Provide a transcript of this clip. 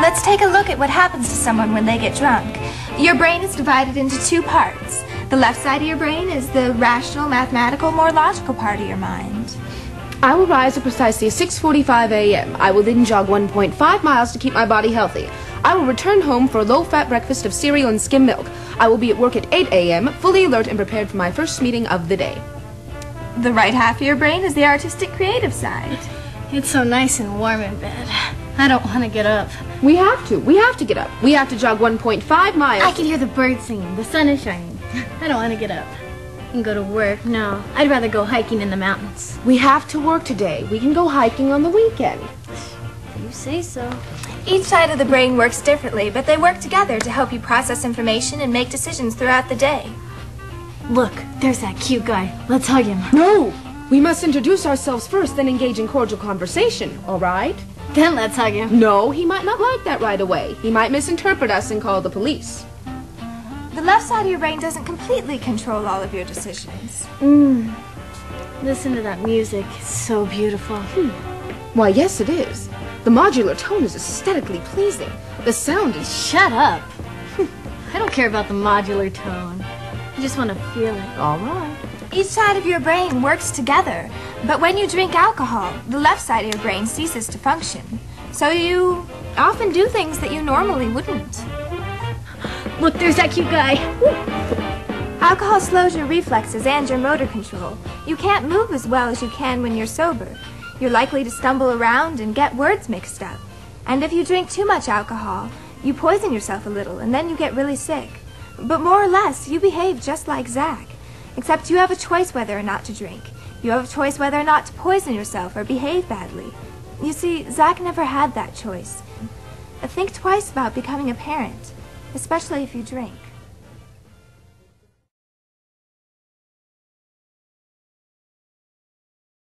Let's take a look at what happens to someone when they get drunk. Your brain is divided into two parts. The left side of your brain is the rational, mathematical, more logical part of your mind. I will rise at precisely 6.45 a.m. I will then jog 1.5 miles to keep my body healthy. I will return home for a low-fat breakfast of cereal and skim milk. I will be at work at 8 a.m., fully alert and prepared for my first meeting of the day. The right half of your brain is the artistic, creative side. It's so nice and warm in bed. I don't want to get up. We have to. We have to get up. We have to jog 1.5 miles. I can hear the birds singing. The sun is shining. I don't want to get up and go to work. No, I'd rather go hiking in the mountains. We have to work today. We can go hiking on the weekend. You say so. Each side of the brain works differently, but they work together to help you process information and make decisions throughout the day. Look, there's that cute guy. Let's hug him. No! We must introduce ourselves first, then engage in cordial conversation, all right? Then let's hug him. No, he might not like that right away. He might misinterpret us and call the police. The left side of your brain doesn't completely control all of your decisions. Mmm. Listen to that music. It's so beautiful. Hmm. Why, yes, it is. The modular tone is aesthetically pleasing. The sound is... Shut up. I don't care about the modular tone. I just want to feel it. All right. Each side of your brain works together, but when you drink alcohol, the left side of your brain ceases to function. So you often do things that you normally wouldn't. Look, there's that cute guy. Alcohol slows your reflexes and your motor control. You can't move as well as you can when you're sober. You're likely to stumble around and get words mixed up. And if you drink too much alcohol, you poison yourself a little and then you get really sick. But more or less, you behave just like Zach. Except you have a choice whether or not to drink. You have a choice whether or not to poison yourself or behave badly. You see, Zach never had that choice. Think twice about becoming a parent, especially if you drink.